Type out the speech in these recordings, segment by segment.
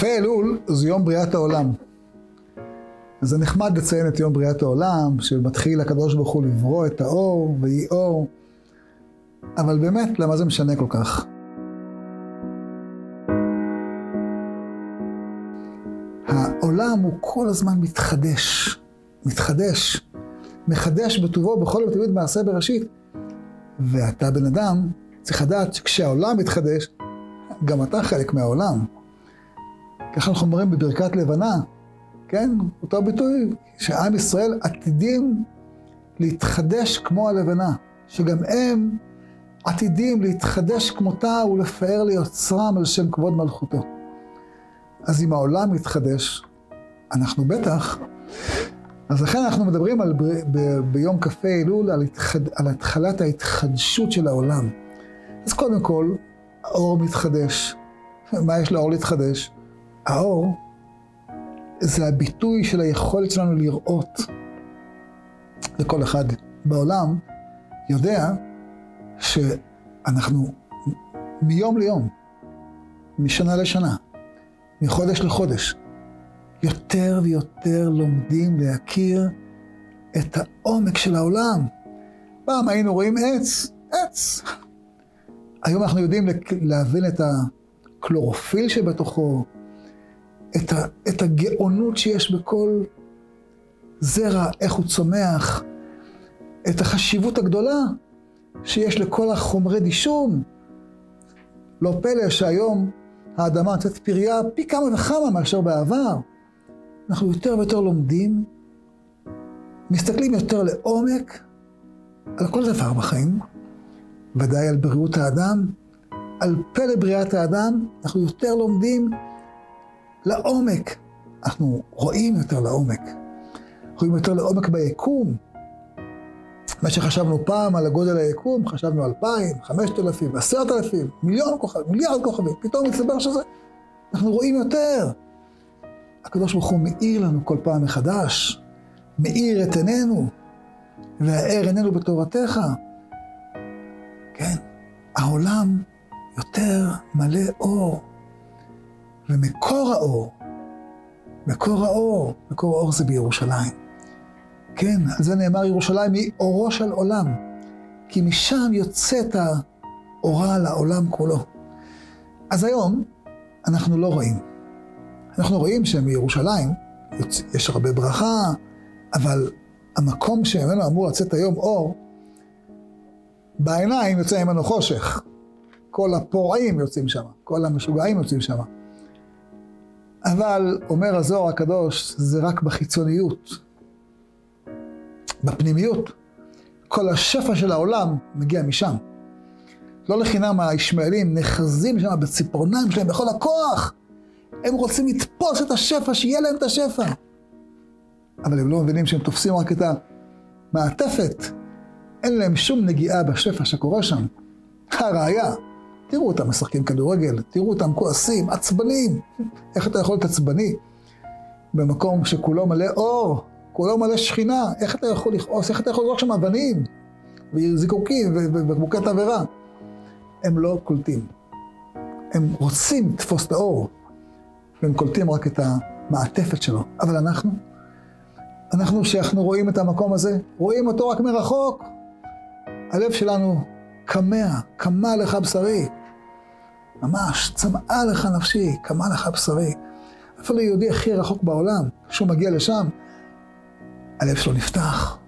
כ"ה אלול זה יום בריאת העולם. זה נחמד לציין את יום בריאת העולם, שמתחיל הקדוש ברוך הוא לברוא את האור, ויהי אור, אבל באמת, למה זה משנה כל כך? העולם הוא כל הזמן מתחדש, מתחדש, מחדש בטובו בכל יום תמיד מעשה בראשית. ואתה בן אדם צריך לדעת שכשהעולם מתחדש, גם אתה חלק מהעולם. ככה אנחנו אומרים בברכת לבנה, כן? אותו ביטוי, שעם ישראל עתידים להתחדש כמו הלבנה, שגם הם עתידים להתחדש כמותה ולפאר ליוצרם על שם כבוד מלכותו. אז אם העולם מתחדש, אנחנו בטח, אז לכן אנחנו מדברים על, ב, ב, ביום כ"ה אלול על, התחד, על התחלת ההתחדשות של העולם. אז קודם כל, האור מתחדש. מה יש לאור להתחדש? האור זה הביטוי של היכולת שלנו לראות. וכל אחד בעולם יודע שאנחנו מיום ליום, משנה לשנה, מחודש לחודש, יותר ויותר לומדים להכיר את העומק של העולם. פעם היינו רואים עץ, עץ. היום אנחנו יודעים להבין את הקלורופיל שבתוכו, את, ה, את הגאונות שיש בכל זרע, איך הוא צומח, את החשיבות הגדולה שיש לכל החומרי דישון. לא פלא שהיום האדמה נותנת פריה פי כמה וכמה מאשר בעבר. אנחנו יותר ויותר לומדים, מסתכלים יותר לעומק על כל דבר בחיים, ודאי על בריאות האדם, על פלא בריאת האדם, אנחנו יותר לומדים לעומק. אנחנו רואים יותר לעומק. רואים יותר לעומק ביקום. מה שחשבנו פעם על הגודל היקום, חשבנו אלפיים, חמשת אלפים, עשרת אלפים, מיליון כוכבים, מיליארד כוכבים, פתאום מסתבר שזה, אנחנו רואים יותר. הקדוש ברוך הוא מאיר לנו כל פעם מחדש, מאיר את עינינו, והאר עינינו בתורתך. כן, העולם יותר מלא אור. ומקור האור, מקור האור, מקור האור זה בירושלים. כן, על זה נאמר ירושלים היא אורו של עולם, כי משם יוצאת האורה לעולם כולו. אז היום אנחנו לא רואים. אנחנו רואים שמירושלים יש הרבה ברכה, אבל המקום שממנו אמור לצאת היום אור, בעיניים יוצא ממנו חושך. כל הפורעים יוצאים שם, כל המשוגעים יוצאים שם. אבל, אומר הזוהר הקדוש, זה רק בחיצוניות. בפנימיות. כל השפע של העולם מגיע משם. לא לחינם הישמעאלים נחזים שם בציפורניים שלהם בכל הכוח. הם רוצים לתפוס את השפע, שיהיה להם את השפע. אבל הם לא מבינים שהם תופסים רק את המעטפת. אין להם שום נגיעה בשפע שקורה שם. הראיה, תראו אותם משחקים כדורגל, תראו אותם כועסים, עצבנים. איך אתה יכול להיות עצבני במקום שכולו מלא אור, כולו מלא שכינה? איך אתה יכול לכעוס? איך אתה יכול לראות שם אבנים וזיקוקים ובקבוקי תבערה? הם לא קולטים. הם רוצים לתפוס את האור, והם קולטים רק את המעטפת שלו. אבל אנחנו, אנחנו שאנחנו רואים את המקום הזה, רואים אותו רק מרחוק. הלב שלנו כמה, כמה לך בשרי. ממש, צמאה לך נפשי, כמה לך בשרי. אפילו היהודי הכי רחוק בעולם, כשהוא מגיע לשם, הלב שלו נפתח.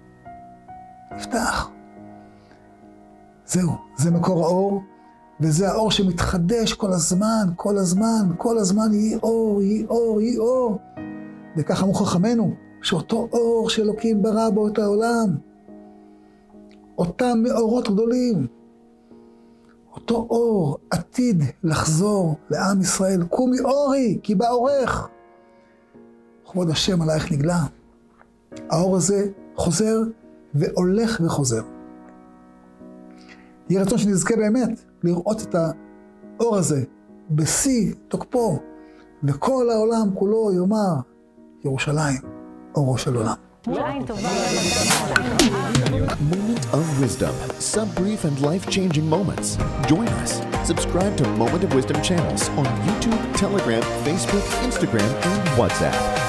נפתח. זהו, זה מקור האור, וזה האור שמתחדש כל הזמן, כל הזמן, כל הזמן יהי אור, יהי אור, יהי אור. וכך אמרו חכמינו, שאותו אור שאלוקים ברא בו את העולם, אותם מאורות גדולים, אותו אור עתיד לחזור לעם ישראל. קומי אורי, כי בא אורך. כבוד השם עלייך נגלה. האור הזה חוזר והולך וחוזר. יהי רצון שנזכה באמת לראות את האור הזה בשיא תוקפו, וכל העולם כולו יאמר, ירושלים, אורו של עולם. Moment of Wisdom. Sub brief and life changing moments. Join us. Subscribe to Moment of Wisdom channels on YouTube, Telegram, Facebook, Instagram, and WhatsApp.